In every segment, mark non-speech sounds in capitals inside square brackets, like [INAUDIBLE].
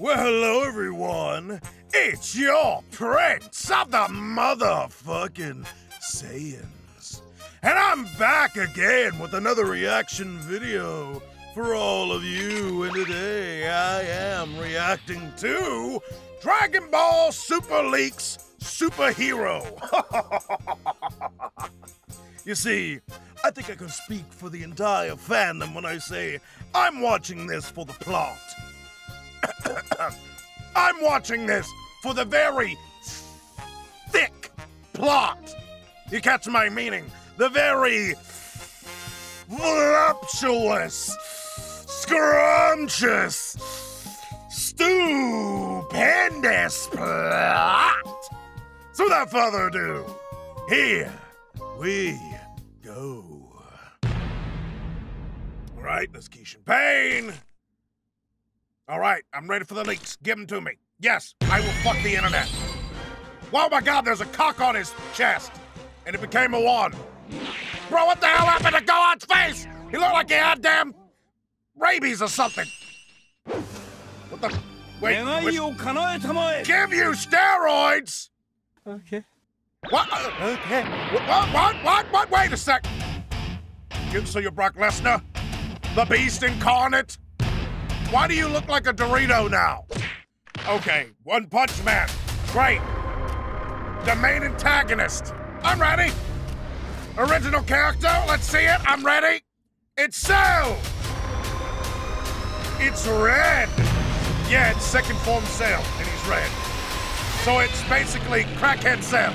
Well, hello, everyone. It's your Prince of the motherfucking Saiyans. And I'm back again with another reaction video for all of you. And today I am reacting to Dragon Ball Super Leaks Superhero. [LAUGHS] you see, I think I can speak for the entire fandom when I say I'm watching this for the plot. [COUGHS] I'm watching this for the very thick plot. You catch my meaning? The very voluptuous, scrumptious, stupendous plot. So without further ado, here we go. All right, that's Kishin Pain. All right, I'm ready for the leaks. Give them to me. Yes, I will fuck the internet. Oh my god, there's a cock on his chest. And it became a one. Bro, what the hell happened to Gohan's face? He looked like he had damn rabies or something. What the? Wait, which- give you steroids? Okay. What? Uh, Okay. What, what, what, what, what? Wait a sec. You, so you're Brock Lesnar? The Beast Incarnate? Why do you look like a Dorito now? Okay, One Punch Man. Great. The main antagonist. I'm ready. Original character, let's see it. I'm ready. It's Cell. It's red. Yeah, it's second form Cell, and he's red. So it's basically Crackhead Cell.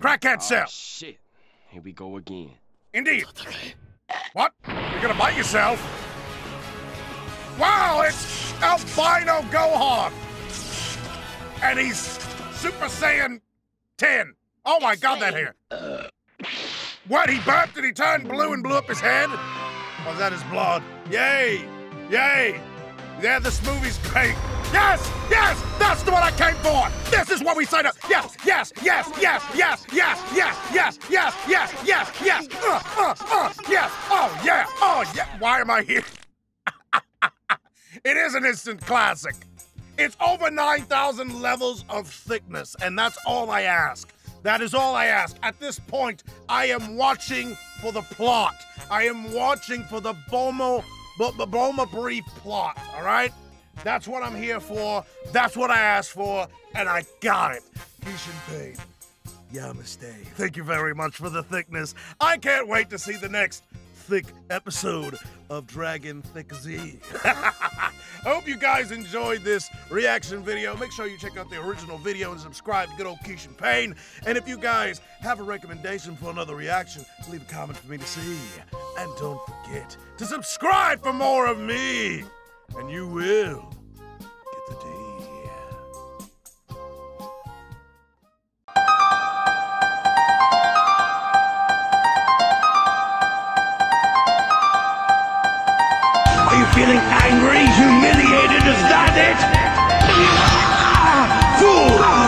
Crackhead ah, Cell. shit. Here we go again. Indeed. What? You're gonna bite yourself? Wow, it's albino Gohan! And he's Super Saiyan 10. Oh my god, that hair. What, he burped and he turned blue and blew up his head? Was that his blood? Yay! Yay! Yeah, this movie's great. Yes! Yes! That's the one I came for! This is what we signed up! Yes! Yes! Yes! Yes! Yes! Yes! Yes! Yes! Yes! Yes! Yes! Yes! Uh! Uh! Uh! Yes! Oh yeah! Oh yeah! Why am I here? It is an instant classic. It's over 9,000 levels of thickness, and that's all I ask. That is all I ask. At this point, I am watching for the plot. I am watching for the Bomo, B- B- Bulma Brief plot, all right? That's what I'm here for. That's what I asked for, and I got it. Kishin Pain. Yamaste. Thank you very much for the thickness. I can't wait to see the next thick episode of Dragon Thick Z. [LAUGHS] I hope you guys enjoyed this reaction video. Make sure you check out the original video and subscribe to good old Kishin Pain. And if you guys have a recommendation for another reaction, leave a comment for me to see. And don't forget to subscribe for more of me. And you will Are you feeling angry, humiliated? Is that it? Ah, fool!